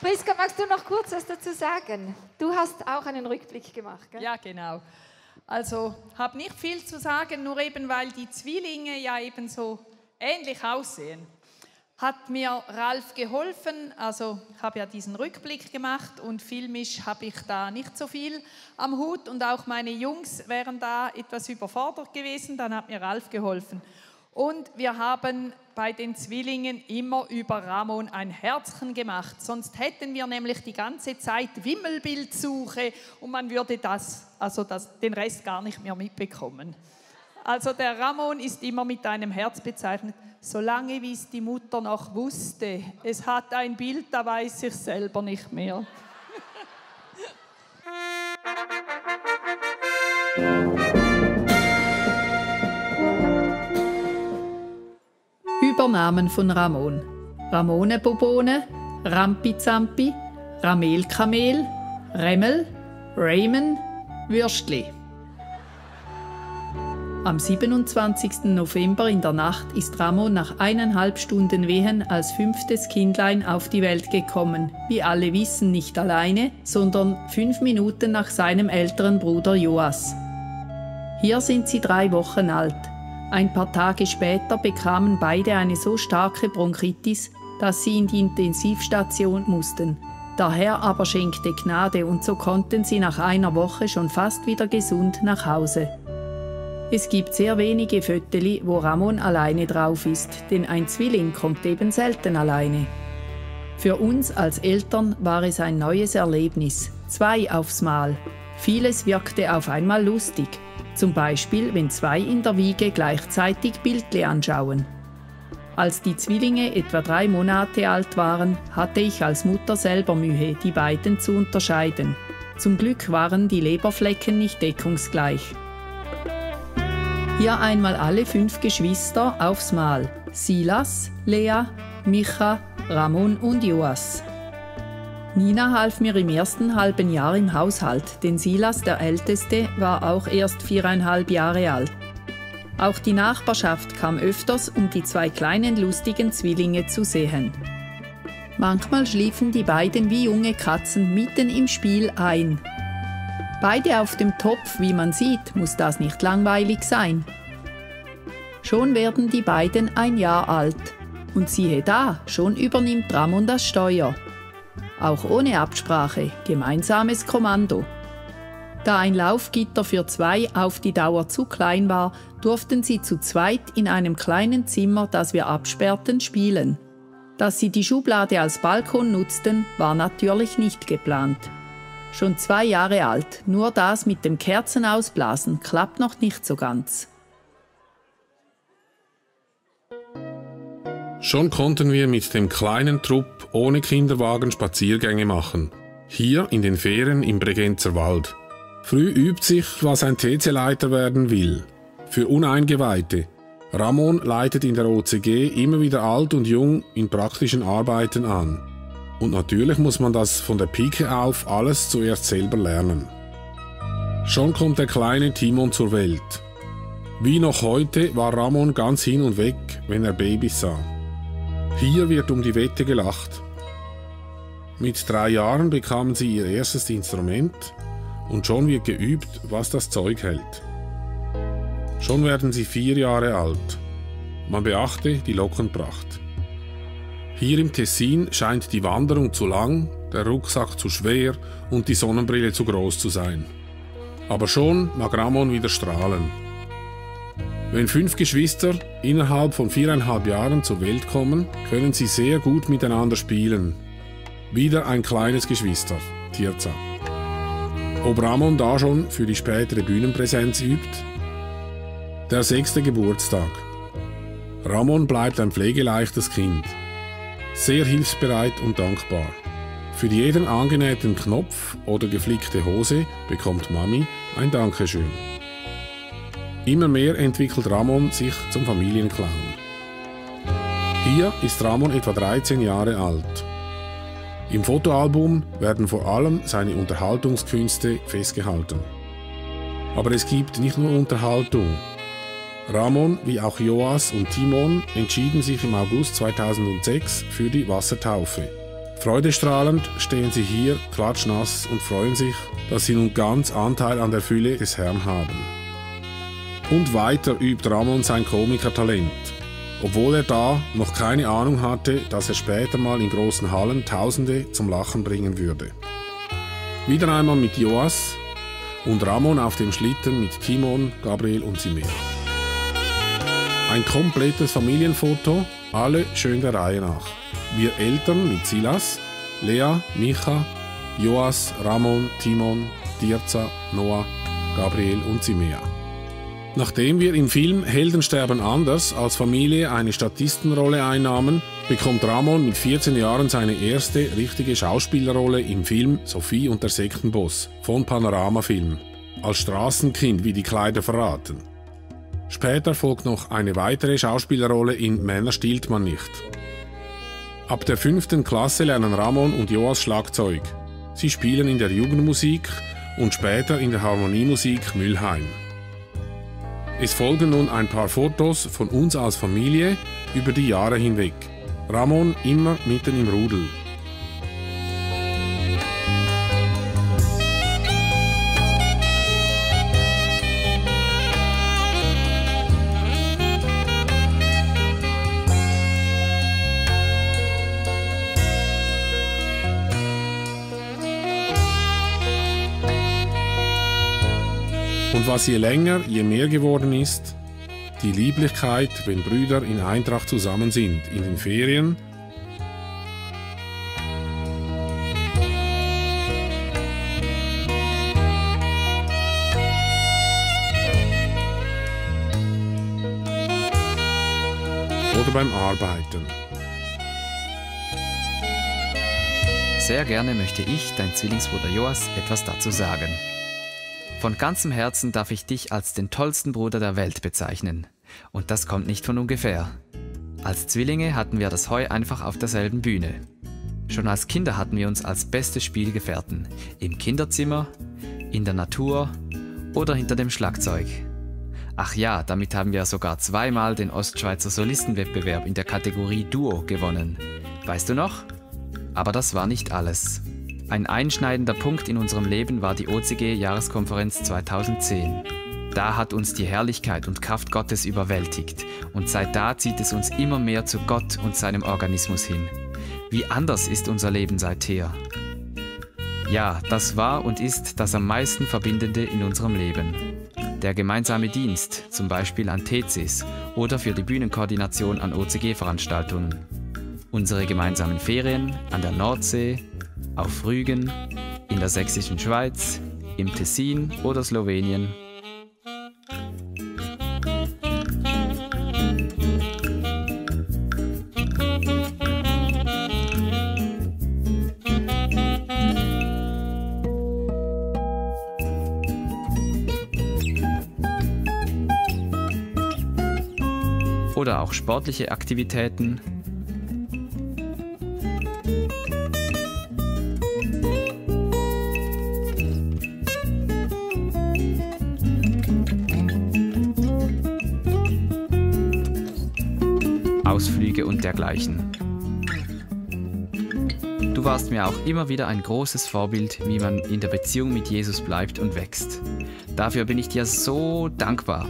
Priska, magst du noch kurz was dazu sagen? Du hast auch einen Rückblick gemacht, gell? Ja, genau. Also habe nicht viel zu sagen, nur eben weil die Zwillinge ja eben so ähnlich aussehen. Hat mir Ralf geholfen, also ich habe ja diesen Rückblick gemacht und filmisch habe ich da nicht so viel am Hut und auch meine Jungs wären da etwas überfordert gewesen, dann hat mir Ralf geholfen. Und wir haben bei den Zwillingen immer über Ramon ein Herzchen gemacht. Sonst hätten wir nämlich die ganze Zeit Wimmelbildsuche und man würde das, also das, den Rest gar nicht mehr mitbekommen. Also der Ramon ist immer mit einem Herz bezeichnet, solange wie es die Mutter noch wusste. Es hat ein Bild, da weiß ich selber nicht mehr. Übernamen von Ramon. Ramone Bobone, Rampi Zampi, Ramel Kamel, Remmel, Raymond, Würstli. Am 27. November in der Nacht ist Ramon nach eineinhalb Stunden Wehen als fünftes Kindlein auf die Welt gekommen. Wie alle wissen, nicht alleine, sondern fünf Minuten nach seinem älteren Bruder Joas. Hier sind sie drei Wochen alt. Ein paar Tage später bekamen beide eine so starke Bronchitis, dass sie in die Intensivstation mussten. Der Herr aber schenkte Gnade und so konnten sie nach einer Woche schon fast wieder gesund nach Hause. Es gibt sehr wenige Föteli, wo Ramon alleine drauf ist, denn ein Zwilling kommt eben selten alleine. Für uns als Eltern war es ein neues Erlebnis, zwei aufs Mal. Vieles wirkte auf einmal lustig, zum Beispiel, wenn zwei in der Wiege gleichzeitig Bildle anschauen. Als die Zwillinge etwa drei Monate alt waren, hatte ich als Mutter selber Mühe, die beiden zu unterscheiden. Zum Glück waren die Leberflecken nicht deckungsgleich. Hier einmal alle fünf Geschwister aufs Mal. Silas, Lea, Micha, Ramon und Joas. Nina half mir im ersten halben Jahr im Haushalt, denn Silas, der Älteste, war auch erst viereinhalb Jahre alt. Auch die Nachbarschaft kam öfters, um die zwei kleinen lustigen Zwillinge zu sehen. Manchmal schliefen die beiden wie junge Katzen mitten im Spiel ein. Beide auf dem Topf, wie man sieht, muss das nicht langweilig sein. Schon werden die beiden ein Jahr alt. Und siehe da, schon übernimmt Ramon das Steuer auch ohne Absprache, gemeinsames Kommando. Da ein Laufgitter für zwei auf die Dauer zu klein war, durften sie zu zweit in einem kleinen Zimmer, das wir absperrten, spielen. Dass sie die Schublade als Balkon nutzten, war natürlich nicht geplant. Schon zwei Jahre alt, nur das mit dem Kerzenausblasen klappt noch nicht so ganz. Schon konnten wir mit dem kleinen Trupp ohne Kinderwagen Spaziergänge machen. Hier in den Ferien im Bregenzer Wald. Früh übt sich, was ein TC-Leiter werden will. Für Uneingeweihte. Ramon leitet in der OCG immer wieder alt und jung in praktischen Arbeiten an. Und natürlich muss man das von der Pike auf alles zuerst selber lernen. Schon kommt der kleine Timon zur Welt. Wie noch heute war Ramon ganz hin und weg, wenn er Babys sah. Hier wird um die Wette gelacht. Mit drei Jahren bekamen sie ihr erstes Instrument und schon wird geübt, was das Zeug hält. Schon werden sie vier Jahre alt. Man beachte die Lockenpracht. Hier im Tessin scheint die Wanderung zu lang, der Rucksack zu schwer und die Sonnenbrille zu groß zu sein. Aber schon mag Ramon wieder strahlen. Wenn fünf Geschwister innerhalb von viereinhalb Jahren zur Welt kommen, können sie sehr gut miteinander spielen. Wieder ein kleines Geschwister, Tirza. Ob Ramon da schon für die spätere Bühnenpräsenz übt? Der sechste Geburtstag. Ramon bleibt ein pflegeleichtes Kind. Sehr hilfsbereit und dankbar. Für jeden angenähten Knopf oder geflickte Hose bekommt Mami ein Dankeschön. Immer mehr entwickelt Ramon sich zum Familienclown. Hier ist Ramon etwa 13 Jahre alt. Im Fotoalbum werden vor allem seine Unterhaltungskünste festgehalten. Aber es gibt nicht nur Unterhaltung. Ramon wie auch Joas und Timon entschieden sich im August 2006 für die Wassertaufe. Freudestrahlend stehen sie hier klatschnass und freuen sich, dass sie nun ganz Anteil an der Fülle des Herrn haben. Und weiter übt Ramon sein Komikertalent. Obwohl er da noch keine Ahnung hatte, dass er später mal in großen Hallen Tausende zum Lachen bringen würde. Wieder einmal mit Joas und Ramon auf dem Schlitten mit Timon, Gabriel und Simea. Ein komplettes Familienfoto, alle schön der Reihe nach. Wir Eltern mit Silas, Lea, Micha, Joas, Ramon, Timon, Dirza, Noah, Gabriel und Simea. Nachdem wir im Film Helden sterben anders als Familie eine Statistenrolle einnahmen, bekommt Ramon mit 14 Jahren seine erste richtige Schauspielerrolle im Film Sophie und der Sektenboss von Panorama Film. Als Straßenkind, wie die Kleider verraten. Später folgt noch eine weitere Schauspielerrolle in Männer stiehlt man nicht. Ab der fünften Klasse lernen Ramon und Joas Schlagzeug. Sie spielen in der Jugendmusik und später in der Harmoniemusik Mülheim. Es folgen nun ein paar Fotos von uns als Familie über die Jahre hinweg. Ramon immer mitten im Rudel. Und was je länger, je mehr geworden ist, die Lieblichkeit, wenn Brüder in Eintracht zusammen sind, in den Ferien, oder beim Arbeiten. Sehr gerne möchte ich, dein Zwillingsbruder Joas, etwas dazu sagen. Von ganzem Herzen darf ich dich als den tollsten Bruder der Welt bezeichnen. Und das kommt nicht von ungefähr. Als Zwillinge hatten wir das Heu einfach auf derselben Bühne. Schon als Kinder hatten wir uns als beste Spielgefährten. Im Kinderzimmer, in der Natur oder hinter dem Schlagzeug. Ach ja, damit haben wir sogar zweimal den Ostschweizer Solistenwettbewerb in der Kategorie Duo gewonnen. Weißt du noch? Aber das war nicht alles. Ein einschneidender Punkt in unserem Leben war die OCG-Jahreskonferenz 2010. Da hat uns die Herrlichkeit und Kraft Gottes überwältigt und seit da zieht es uns immer mehr zu Gott und seinem Organismus hin. Wie anders ist unser Leben seither. Ja, das war und ist das am meisten Verbindende in unserem Leben. Der gemeinsame Dienst, zum Beispiel an TCs oder für die Bühnenkoordination an OCG-Veranstaltungen. Unsere gemeinsamen Ferien an der Nordsee, auf Rügen, in der sächsischen Schweiz, im Tessin oder Slowenien. Oder auch sportliche Aktivitäten dergleichen. Du warst mir auch immer wieder ein großes Vorbild, wie man in der Beziehung mit Jesus bleibt und wächst. Dafür bin ich dir so dankbar.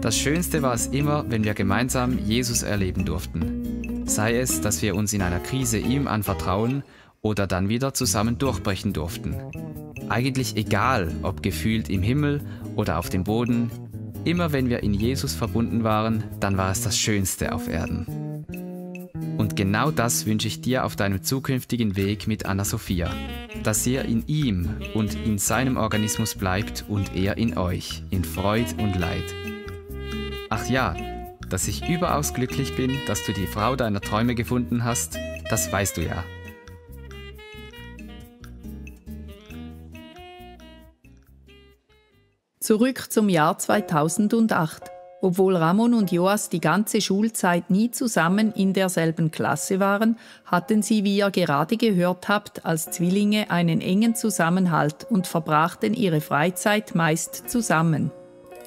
Das Schönste war es immer, wenn wir gemeinsam Jesus erleben durften. Sei es, dass wir uns in einer Krise ihm anvertrauen oder dann wieder zusammen durchbrechen durften. Eigentlich egal, ob gefühlt im Himmel oder auf dem Boden, Immer wenn wir in Jesus verbunden waren, dann war es das Schönste auf Erden. Und genau das wünsche ich dir auf deinem zukünftigen Weg mit Anna Sophia, dass ihr in ihm und in seinem Organismus bleibt und er in euch, in Freud und Leid. Ach ja, dass ich überaus glücklich bin, dass du die Frau deiner Träume gefunden hast, das weißt du ja. Zurück zum Jahr 2008. Obwohl Ramon und Joas die ganze Schulzeit nie zusammen in derselben Klasse waren, hatten sie, wie ihr gerade gehört habt, als Zwillinge einen engen Zusammenhalt und verbrachten ihre Freizeit meist zusammen.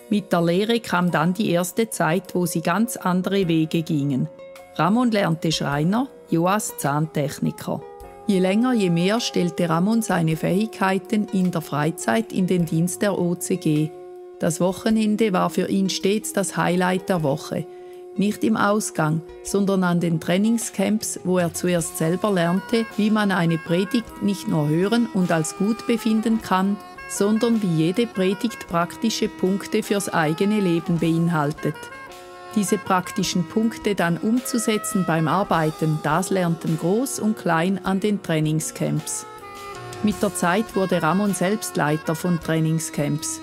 Mit der Lehre kam dann die erste Zeit, wo sie ganz andere Wege gingen. Ramon lernte Schreiner, Joas Zahntechniker. Je länger, je mehr stellte Ramon seine Fähigkeiten in der Freizeit in den Dienst der OCG. Das Wochenende war für ihn stets das Highlight der Woche. Nicht im Ausgang, sondern an den Trainingscamps, wo er zuerst selber lernte, wie man eine Predigt nicht nur hören und als gut befinden kann, sondern wie jede Predigt praktische Punkte fürs eigene Leben beinhaltet. Diese praktischen Punkte dann umzusetzen beim Arbeiten, das lernten Groß und Klein an den Trainingscamps. Mit der Zeit wurde Ramon selbst Leiter von Trainingscamps.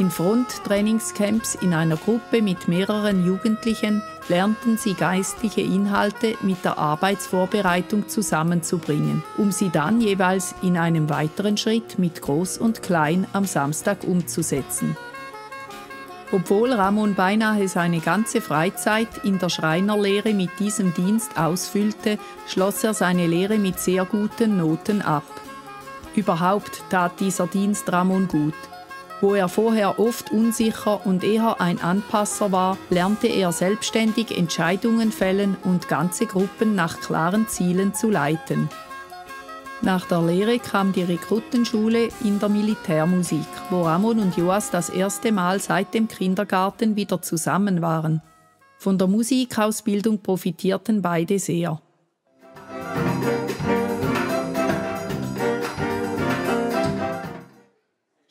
In Front-Trainingscamps in einer Gruppe mit mehreren Jugendlichen lernten sie geistliche Inhalte mit der Arbeitsvorbereitung zusammenzubringen, um sie dann jeweils in einem weiteren Schritt mit Groß und Klein am Samstag umzusetzen. Obwohl Ramon beinahe seine ganze Freizeit in der Schreinerlehre mit diesem Dienst ausfüllte, schloss er seine Lehre mit sehr guten Noten ab. Überhaupt tat dieser Dienst Ramon gut. Wo er vorher oft unsicher und eher ein Anpasser war, lernte er selbstständig Entscheidungen fällen und ganze Gruppen nach klaren Zielen zu leiten. Nach der Lehre kam die Rekrutenschule in der Militärmusik, wo Ramon und Joas das erste Mal seit dem Kindergarten wieder zusammen waren. Von der Musikausbildung profitierten beide sehr.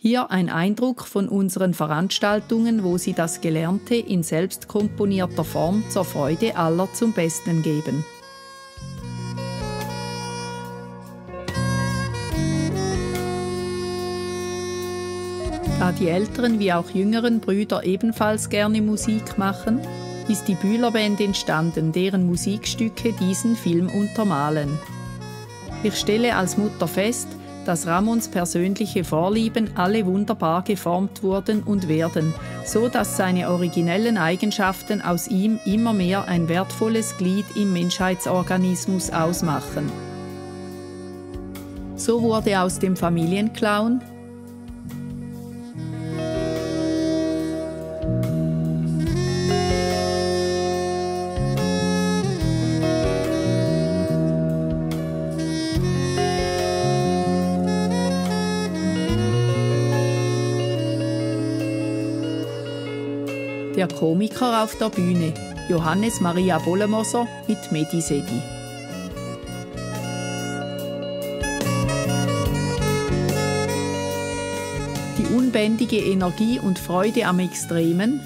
Hier ein Eindruck von unseren Veranstaltungen, wo sie das Gelernte in selbstkomponierter Form zur Freude aller zum Besten geben. Da die älteren wie auch jüngeren Brüder ebenfalls gerne Musik machen, ist die Bühlerband entstanden, deren Musikstücke diesen Film untermalen. Ich stelle als Mutter fest, dass Ramons persönliche Vorlieben alle wunderbar geformt wurden und werden, so dass seine originellen Eigenschaften aus ihm immer mehr ein wertvolles Glied im Menschheitsorganismus ausmachen. So wurde aus dem Familienclown der Komiker auf der Bühne, Johannes Maria Bollemoser mit Medisedi. Die unbändige Energie und Freude am Extremen,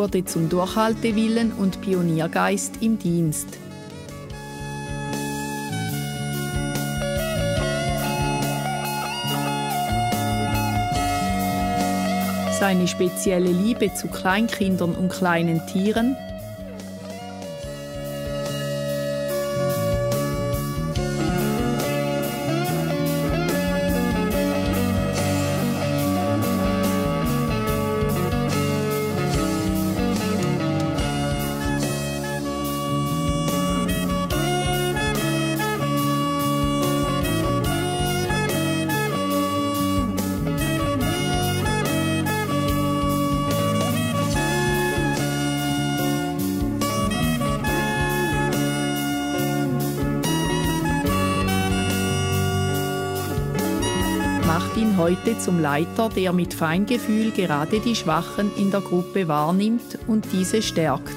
wurde zum Durchhaltewillen und Pioniergeist im Dienst. Seine spezielle Liebe zu Kleinkindern und kleinen Tieren heute zum Leiter, der mit Feingefühl gerade die Schwachen in der Gruppe wahrnimmt und diese stärkt.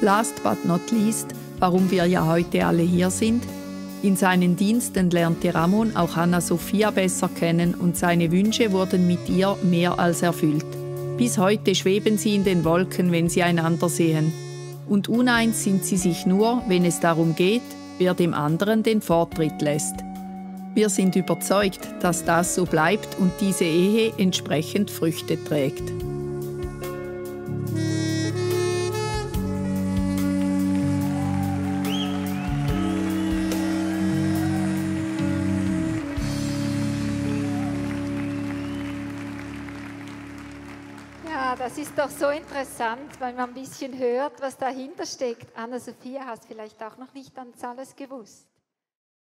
Last but not least, warum wir ja heute alle hier sind, In seinen Diensten lernte Ramon auch Anna Sophia besser kennen und seine Wünsche wurden mit ihr mehr als erfüllt. Bis heute schweben sie in den Wolken, wenn sie einander sehen. Und uneins sind sie sich nur, wenn es darum geht, wer dem anderen den Vortritt lässt. Wir sind überzeugt, dass das so bleibt und diese Ehe entsprechend Früchte trägt. das ist doch so interessant, weil man ein bisschen hört, was dahinter steckt. Anna-Sophia hast vielleicht auch noch nicht ganz alles gewusst.